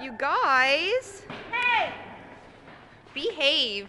You guys. Hey! Behave.